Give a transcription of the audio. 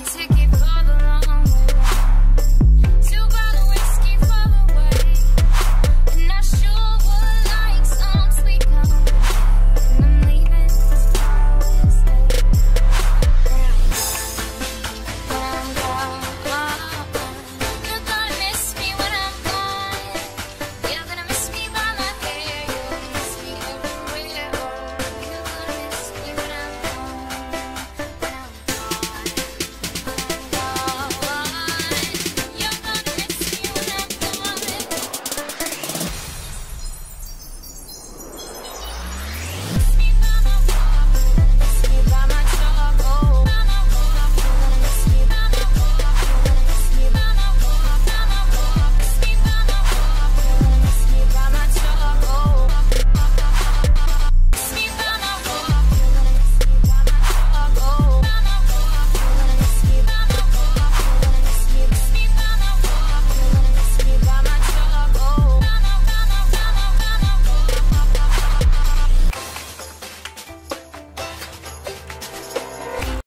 my ticket.